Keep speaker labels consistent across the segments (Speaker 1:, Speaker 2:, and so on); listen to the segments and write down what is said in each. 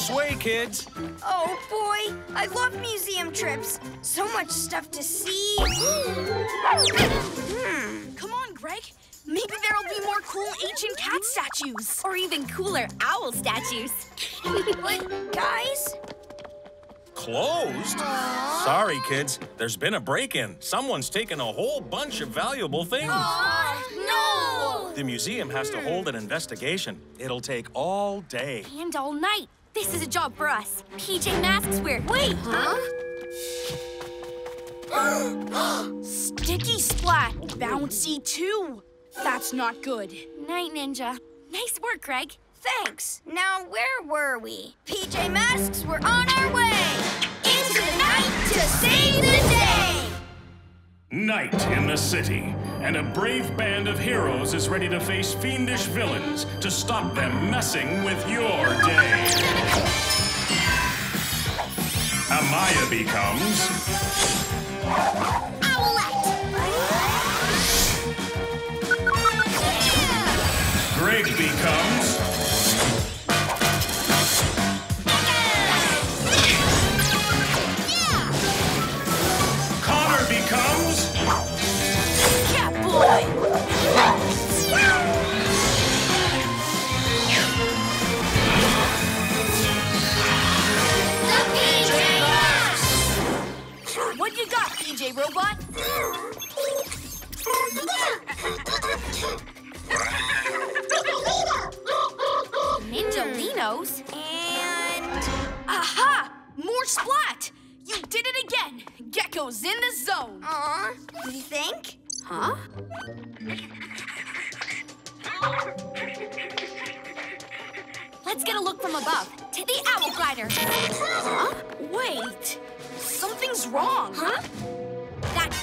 Speaker 1: This way, kids.
Speaker 2: Oh, boy. I love museum trips. So much stuff to see. hmm.
Speaker 3: Come on, Greg. Maybe there'll be more cool ancient cat statues.
Speaker 4: Or even cooler owl statues.
Speaker 2: but, guys,
Speaker 1: Closed? Sorry, kids. There's been a break-in. Someone's taken a whole bunch of valuable things.
Speaker 3: no!
Speaker 1: The museum has to hold an investigation. It'll take all day.
Speaker 4: And all night. This is a job for us. PJ Masks wear. Wait!
Speaker 3: Huh? Sticky splat. Bouncy too. That's not good.
Speaker 4: Night, Ninja. Nice work, Greg.
Speaker 2: Thanks. Now, where were we? PJ Masks, we're on our way! Into the night to save the day!
Speaker 5: Night in the city, and a brave band of heroes is ready to face fiendish villains to stop them messing with your day. Amaya becomes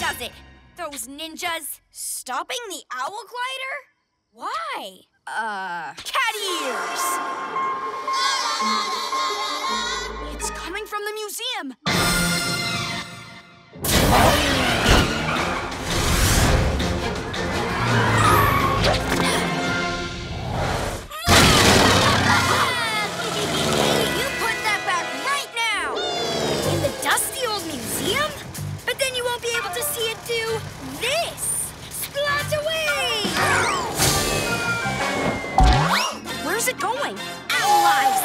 Speaker 4: does it. Those ninjas.
Speaker 2: Stopping the owl glider? Why?
Speaker 4: Uh.
Speaker 3: Cat ears! It's coming from the museum!
Speaker 4: This. Splat away!
Speaker 3: Where's it going?
Speaker 4: Eyes!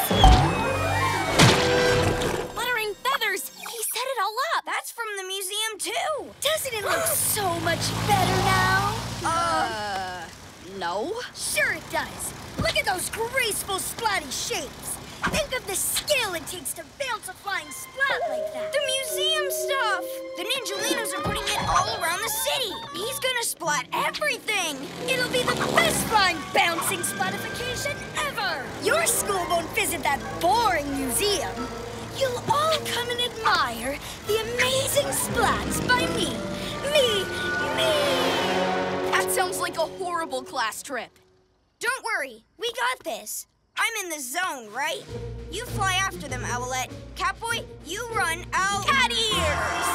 Speaker 4: Fluttering feathers! He set it all up!
Speaker 2: That's from the museum, too!
Speaker 4: Doesn't it look so much better now?
Speaker 3: Uh, no.
Speaker 4: Sure it does. Look at those graceful splatty shapes. Think of the skill it takes to bounce a flying splat like that.
Speaker 2: The museum stuff! The Ninjalinos are putting it all around the city! He's gonna splat everything!
Speaker 4: It'll be the best flying bouncing splatification ever! Your school won't visit that boring museum. You'll all come and admire the amazing splats by me. Me, me!
Speaker 3: That sounds like a horrible class trip.
Speaker 2: Don't worry, we got this. I'm in the zone, right? You fly after them, Owlette. Catboy, you run, out.
Speaker 4: Cat ears!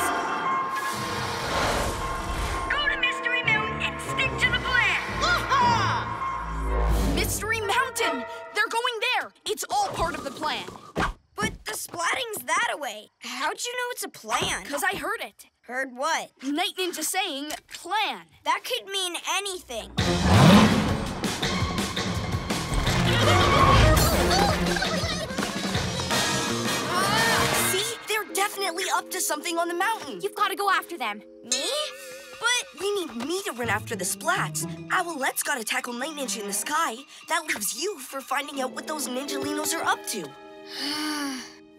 Speaker 2: Go to Mystery Mountain and stick to the plan!
Speaker 3: Mystery Mountain! They're going there! It's all part of the plan.
Speaker 2: But the splatting's that away. How'd you know it's a plan?
Speaker 3: Because I heard it.
Speaker 2: Heard what?
Speaker 3: Night Ninja saying, plan.
Speaker 2: That could mean anything.
Speaker 3: Up to something on the mountain.
Speaker 4: You've got to go after them.
Speaker 2: Me? But
Speaker 6: We need me to run after the splats. Owlette's gotta tackle Night Ninja in the sky. That leaves you for finding out what those Ninjalinos are up to.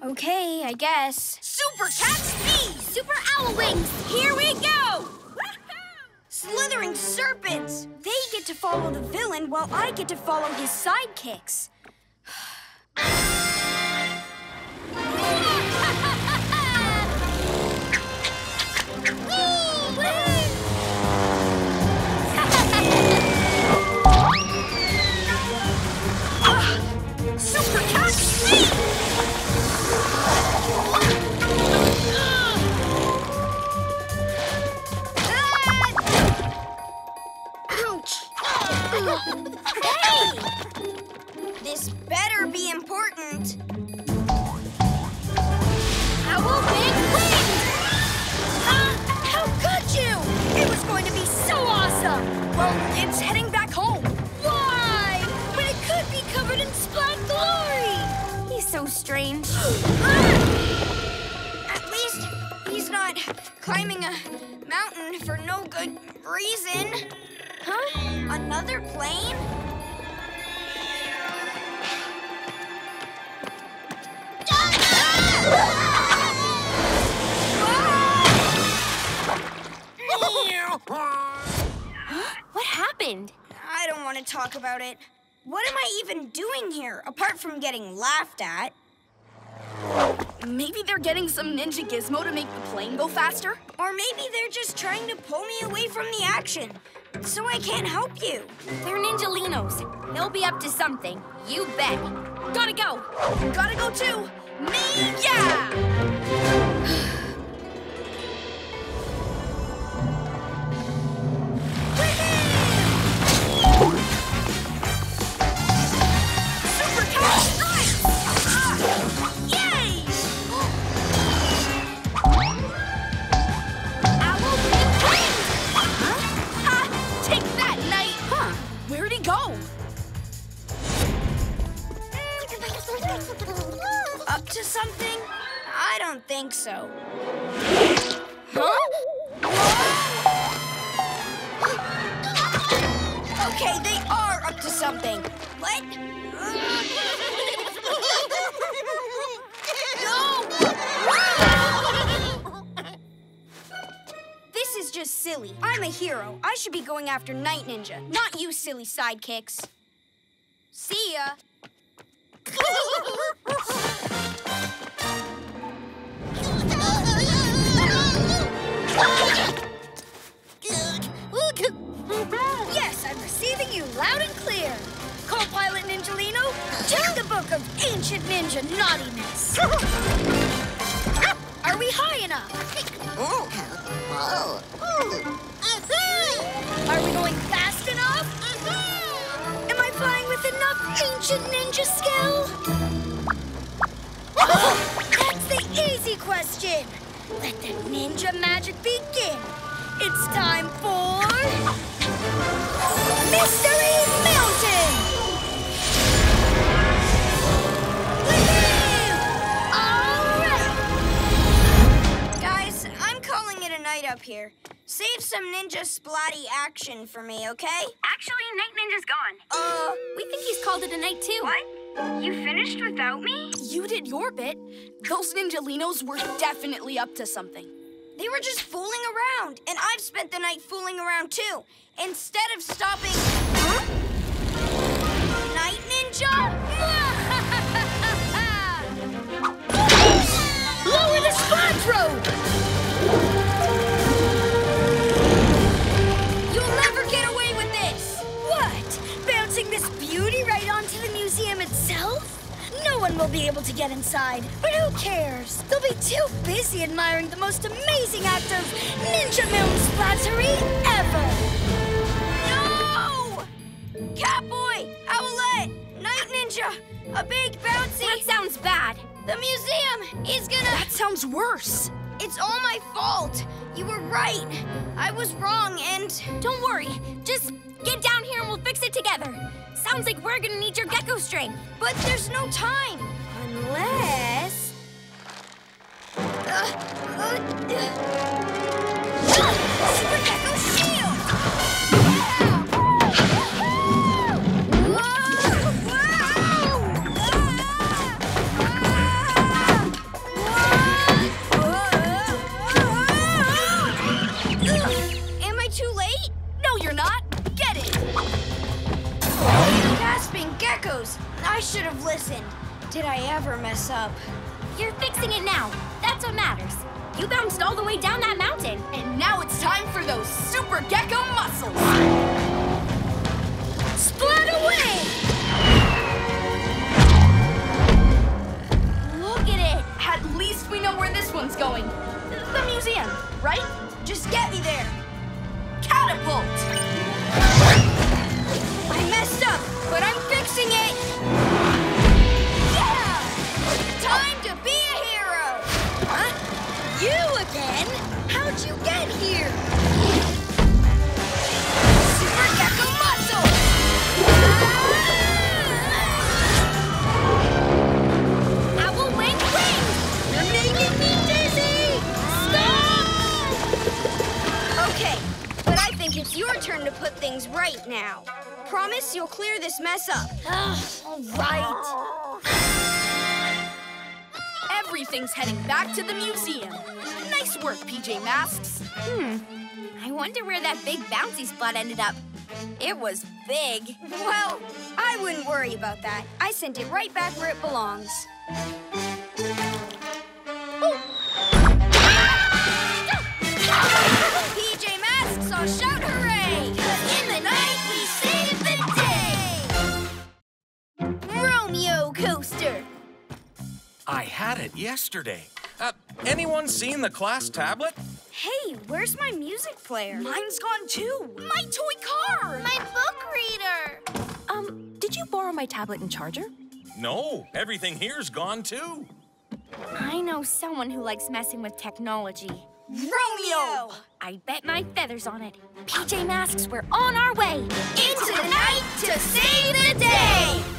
Speaker 2: okay, I guess.
Speaker 3: Super Cat Speed!
Speaker 4: Super Owl Wings, here we go!
Speaker 2: Slithering serpents! They get to follow the villain while I get to follow his sidekicks.
Speaker 3: be important. Owl
Speaker 2: Big Uh, how could you? It was going to be so
Speaker 7: awesome!
Speaker 3: Well, it's heading back home.
Speaker 7: Why? But it could be covered in splat glory!
Speaker 5: He's so
Speaker 2: strange. Ah! At least he's not climbing a mountain for no good reason. Huh? Another plane?
Speaker 5: What happened?
Speaker 2: I don't want to talk about it. What am I even doing here, apart from getting laughed at?
Speaker 5: Maybe they're getting some ninja gizmo to make the plane go faster?
Speaker 2: Or maybe they're just trying to pull me away from the action, so I can't help you.
Speaker 5: They're ninjalinos. They'll be up to something. You bet. Gotta go. Gotta go too. Me, yeah!
Speaker 2: So. Huh? Okay, they are up to something. What? no! This is just silly. I'm a hero. I should be going after Night Ninja, not you silly sidekicks. See ya. up here. Save some ninja splatty action for me, okay?
Speaker 5: Actually, Night Ninja's gone.
Speaker 2: Uh,
Speaker 5: We think he's called it a night too.
Speaker 2: what? You finished without me?
Speaker 5: You did your bit. Those ninjalinos were definitely up to something.
Speaker 2: They were just fooling around, and I've spent the night fooling around too. Instead of stopping. Huh? Night Ninja?
Speaker 7: Lower the splat rope. One will be able to get inside, but who cares? They'll be too busy admiring the most amazing act of Ninja Moon splattery ever.
Speaker 2: No! Catboy! Owlette! Night Ninja! A big bouncy!
Speaker 5: That sounds bad.
Speaker 2: The museum is gonna.
Speaker 5: That sounds worse.
Speaker 2: It's all my fault. You were right. I was wrong, and
Speaker 5: Don't worry. Just get down here and we'll fix it together. Sounds like we're gonna need your Gekko strength.
Speaker 2: but there's no time unless. Uh, uh, uh. Super Gekko Shield!
Speaker 5: Everything's heading back to the museum. Nice work, PJ Masks. Hmm. I wonder where that big bouncy spot ended up. It was big.
Speaker 2: Well, I wouldn't worry about that. I sent it right back where it belongs.
Speaker 8: I it yesterday. Uh, anyone seen the class tablet?
Speaker 2: Hey, where's my music player?
Speaker 3: Mine's gone too.
Speaker 5: My toy car!
Speaker 2: My book reader!
Speaker 9: Um, did you borrow my tablet and charger?
Speaker 8: No, everything here's gone too.
Speaker 5: I know someone who likes messing with technology.
Speaker 2: Romeo!
Speaker 5: I bet my feathers on it. PJ Masks, we're on our way.
Speaker 2: Into the night to save the day!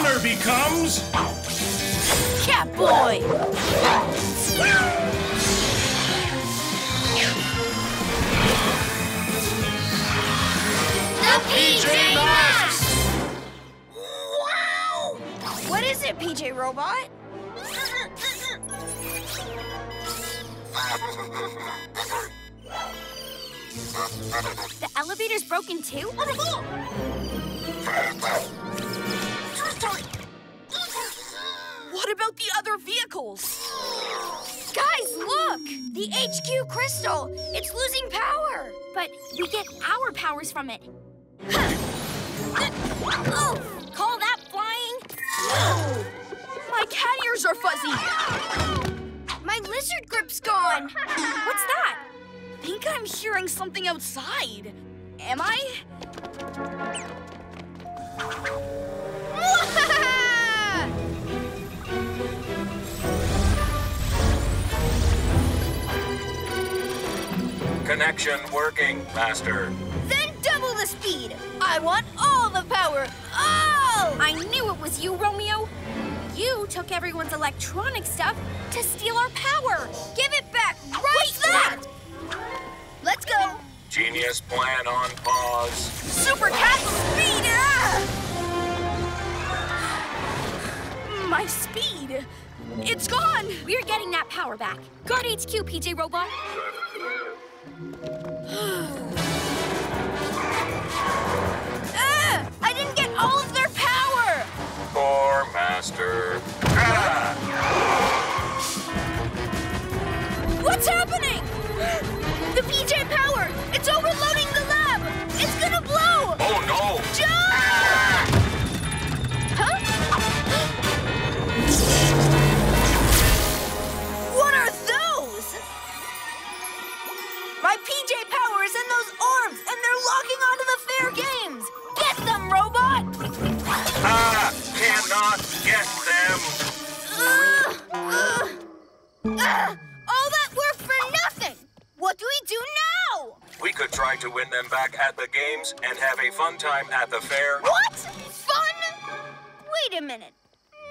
Speaker 1: Connor becomes
Speaker 5: Catboy!
Speaker 2: The PJ Masks! Wow! What is it, PJ Robot?
Speaker 5: The elevator's broken too?
Speaker 3: What about the other vehicles?
Speaker 2: Guys, look! The HQ crystal! It's losing power!
Speaker 5: But we get our powers from it.
Speaker 2: Oh!
Speaker 5: Call that flying?
Speaker 3: My cat ears are fuzzy.
Speaker 2: My lizard grip's gone!
Speaker 5: What's that?
Speaker 3: think I'm hearing something outside. Am I?
Speaker 8: Connection working, Master.
Speaker 2: then double the speed! I want all the power! All!
Speaker 5: I knew it was you, Romeo. You took everyone's electronic stuff to steal our power.
Speaker 2: Give it back right What's that! Let's go!
Speaker 8: Genius plan on pause.
Speaker 2: Super cat speed! Ah!
Speaker 3: My speed. It's gone.
Speaker 5: We're getting that power back. Guard HQ, PJ Robot.
Speaker 2: Ah! I didn't get all of their power!
Speaker 8: Poor Master. Win back at the games and have a fun time at the fair.
Speaker 2: What? Fun? Wait a minute.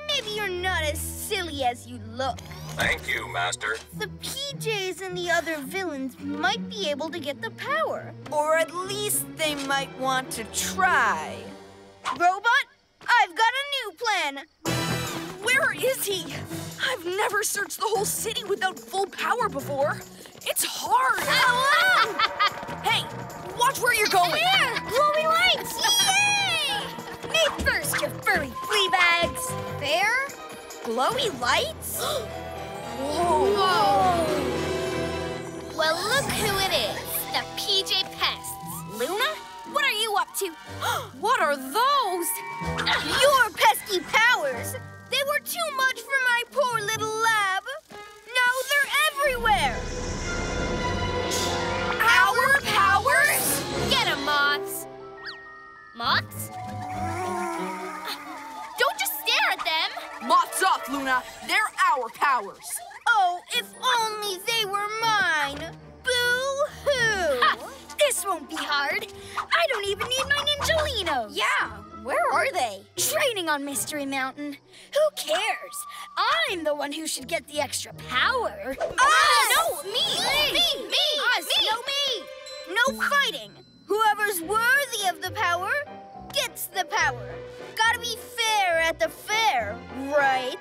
Speaker 2: Maybe you're not as silly as you look.
Speaker 8: Thank you, Master.
Speaker 2: The PJs and the other villains might be able to get the power.
Speaker 3: Or at least they might want to try.
Speaker 2: Robot, I've got a new plan.
Speaker 3: Where is he? I've never searched the whole city without full power before. It's hard. hey, watch where you're going.
Speaker 2: There! Glowing lights! Yay! Me first, you furry flea bags. There? Glowy lights?
Speaker 3: Whoa.
Speaker 2: Well, look who it is. The PJ Pests.
Speaker 5: Luna, what are you up to?
Speaker 3: What are those?
Speaker 2: Your pesky powers! They were too much They're
Speaker 5: our powers.
Speaker 7: Oh, if only they were mine. Boo-hoo! this won't be hard. I don't even need my Ninjalinos.
Speaker 2: Yeah, where are they?
Speaker 7: Training on Mystery Mountain. Who cares? I'm the one who should get the extra power.
Speaker 2: Us! No, me! Me! Me! Me! Us!
Speaker 7: Me.
Speaker 2: No, me!
Speaker 7: No fighting. Whoever's worthy of the power gets the power. Gotta be fair at the fair, right?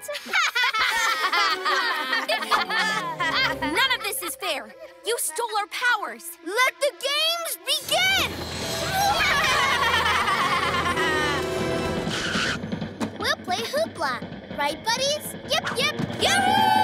Speaker 5: None of this is fair. You stole our powers.
Speaker 7: Let the games begin! we'll play hoopla. Right, buddies? Yep, yep, yep!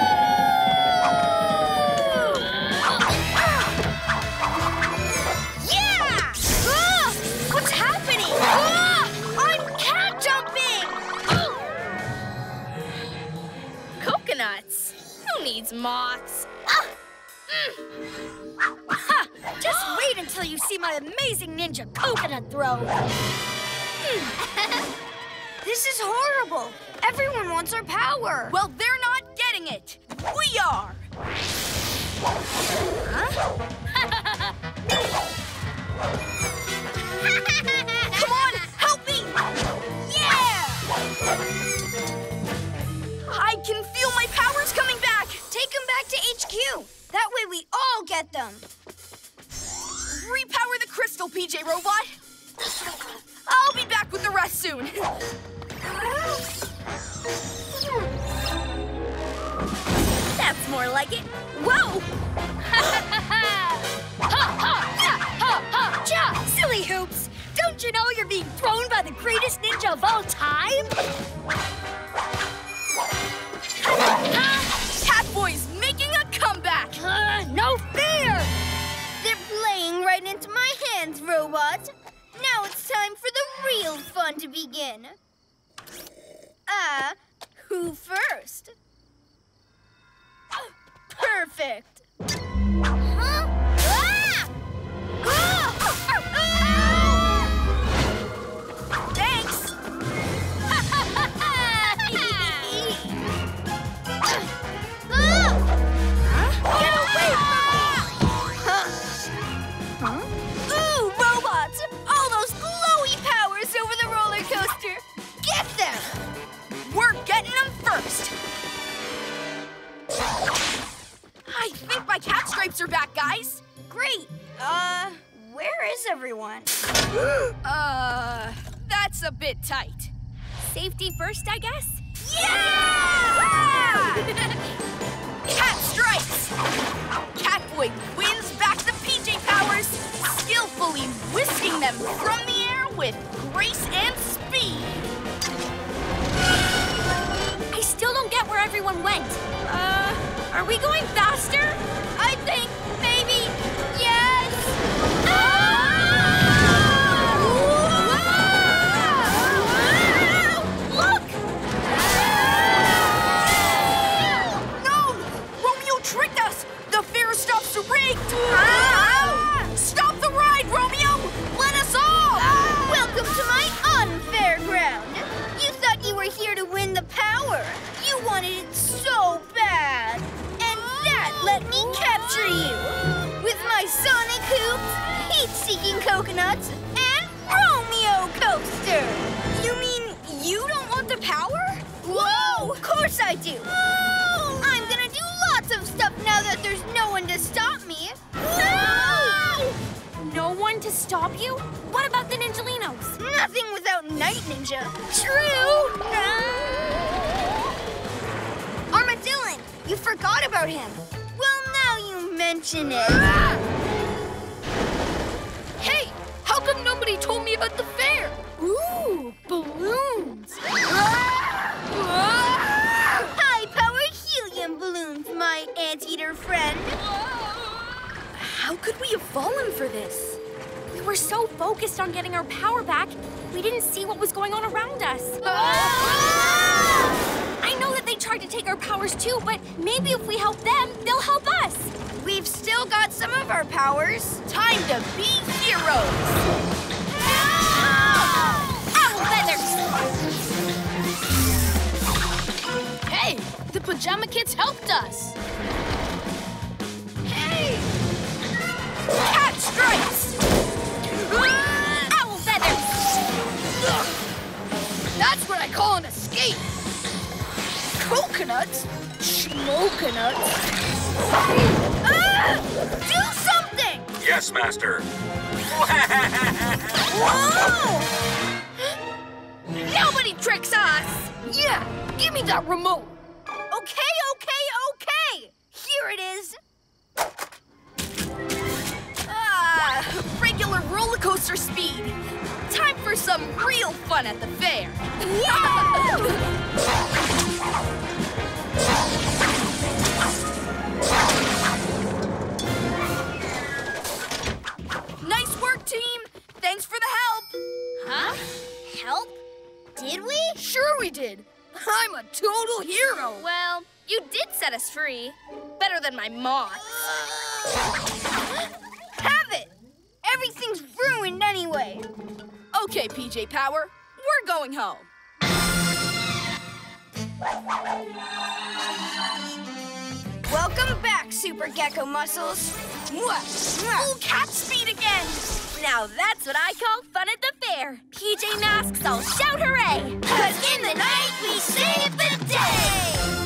Speaker 7: My amazing ninja coconut throw. Hmm.
Speaker 2: This is horrible. Everyone wants our power.
Speaker 3: Well, they're not getting it. We are. Come on, help me! Yeah! I can feel my powers coming back.
Speaker 2: Take them back to HQ. That way we all get them.
Speaker 3: Robot. I'll be back with the rest soon.
Speaker 5: That's more like it. Whoa!
Speaker 7: Silly hoops! Don't you know you're being thrown by the greatest ninja of all time?
Speaker 2: Begin. Ah, who first? Perfect.
Speaker 3: Stripes are back, guys.
Speaker 2: Great. Uh, where is everyone?
Speaker 3: Uh, that's a bit tight.
Speaker 5: Safety first, I guess? Yeah!
Speaker 3: Cat strikes! Catboy wins back the PJ powers, skillfully whisking them from the air with grace and speed.
Speaker 5: I still don't get where everyone went. Uh, are we going faster?
Speaker 2: Heat-seeking coconuts, and Romeo Coaster. You mean you don't want the power? Whoa! Of course I do. I'm gonna do lots of stuff now that there's no one to stop me. No!
Speaker 5: No one to stop you? What about the Ninjalinos?
Speaker 2: Nothing without Night Ninja. True. Armadylan, you forgot about him. Well, now you mention it.
Speaker 3: Hey,
Speaker 5: could we have fallen for this? We were so focused on getting our power back, we didn't see what was going on around us. Ah! I know that they tried to take our powers too, but maybe if we help them, they'll help us.
Speaker 2: We've still got some of our powers.
Speaker 3: Time to be heroes! Ah!
Speaker 5: Owl feathers!
Speaker 3: Hey, The pajama kids helped us.
Speaker 8: Yes, Master.
Speaker 2: Whoa!
Speaker 3: Nobody tricks us! Yeah, give me that remote.
Speaker 2: Did.
Speaker 3: I'm a total hero.
Speaker 5: Well, you did set us free. Better than my moth.
Speaker 2: Have it! Everything's ruined anyway.
Speaker 5: Okay, PJ Power, we're going home.
Speaker 2: Welcome back, Super Gekko Muscles.
Speaker 5: Ooh, cat speed again. Now that's what I call fun at the fair. PJ Masks, I'll shout hooray.
Speaker 2: Cause in the night we save the day!